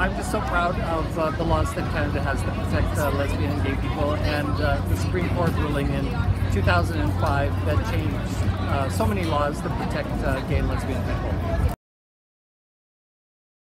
I'm just so proud of uh, the laws that Canada has to protect uh, lesbian and gay people, and uh, the Supreme Court ruling in 2005 that changed uh, so many laws that protect uh, gay and lesbian people.